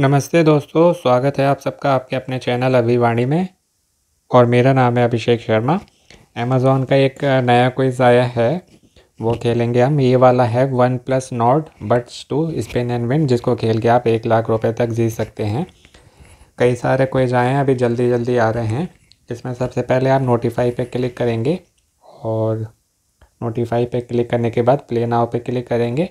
नमस्ते दोस्तों, स्वागत है आप सबका आपके अपने चैनल अभिवाणी में। और मेरा नाम है अभिषेक शर्मा। अमेज़ोन का एक नया क्विज़ आया है। वो खेलेंगे हम। ये वाला है OnePlus Nord Buds two spin and win जिसको खेल के आप एक लाख रुपए तक जीत सकते हैं। कई सारे क्विज आए हैं, अभी जल्दी जल्दी आ रहे हैं। इसमें सबसे पहले आप नोटिफाई पे क्लिक करेंगे और नोटिफाई पे क्लिक करने के बाद प्ले नाव पे क्लिक करेंगे।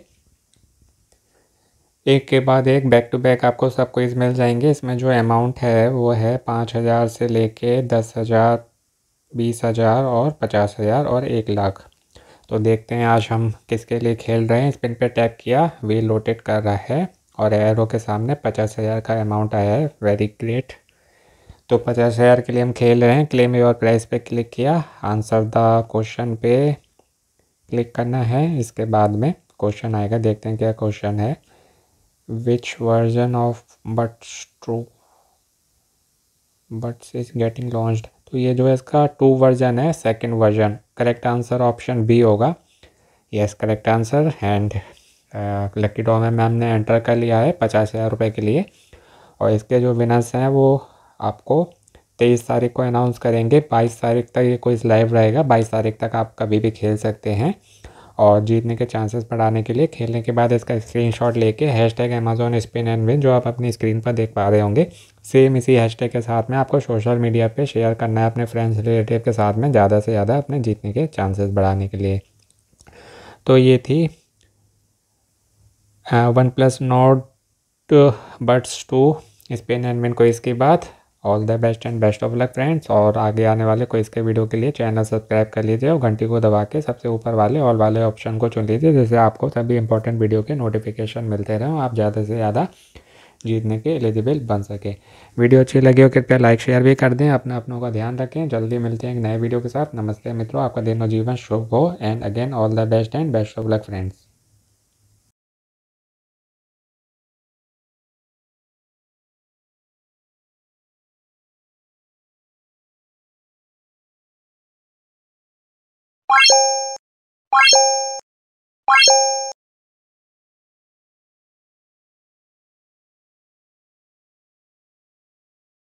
एक के बाद एक बैक टू बैक आपको सब क्विज़ मिल जाएँगे। इसमें जो अमाउंट है, वो है पाँच हज़ार से लेके दस हज़ार, बीस हज़ार और पचास हज़ार और एक लाख। तो देखते हैं आज हम किसके लिए खेल रहे हैं। स्पिन पे टैप किया वील लोटेट कर रहा है और एरो के सामने पचास हज़ार का अमाउंट आया है। वेरी ग्रेट तो पचास हज़ार के लिए हम खेल रहे हैं। क्लेम योर प्राइस पे क्लिक किया। आंसर द क्वेश्चन पे क्लिक करना है। इसके बाद में क्वेश्चन आएगा। देखते हैं क्या क्वेश्चन है। Which version of Buts True Buts is getting launched. तो ये जो है इसका टू वर्जन है second version correct answer option B होगा. Yes correct answer and lucky draw में मैम ने एंटर कर लिया है पचास हज़ार रुपये के लिए. और इसके जो विनर्स हैं वो आपको तेईस तारीख को अनाउंस करेंगे. बाईस तारीख तक ये कोई लाइव रहेगा. बाईस तारीख तक आप कभी भी खेल सकते हैं. और जीतने के चांसेस बढ़ाने के लिए खेलने के बाद इसका स्क्रीनशॉट लेके hashtag Amazon spin and win जो आप अपनी स्क्रीन पर देख पा रहे होंगे सेम इसी हैश टैग के साथ में आपको सोशल मीडिया पे शेयर करना है अपने फ्रेंड्स रिलेटिव के साथ में ज़्यादा से ज़्यादा अपने जीतने के चांसेस बढ़ाने के लिए। तो ये थी OnePlus Nord Buds two spin and win को इसकी बात। All the best and best of luck friends और आगे आने वाले कोई इसके वीडियो के लिए चैनल सब्सक्राइब कर लीजिए और घंटी को दबा के सबसे ऊपर वाले ऑल वाले ऑप्शन को चुन लीजिए, जिससे आपको सभी इंपॉर्टेंट वीडियो के नोटिफिकेशन मिलते रहें आप ज़्यादा से ज़्यादा जीतने के एलिजिबल बन सके। वीडियो अच्छी लगी हो, कृपया लाइक शेयर भी कर दें। अपने अपनों का ध्यान रखें। जल्दी मिलते हैं एक नए वीडियो के साथ। नमस्ते मित्रों। आपका दिन और जीवन शुभ हो। And again all the best and best of luck friends you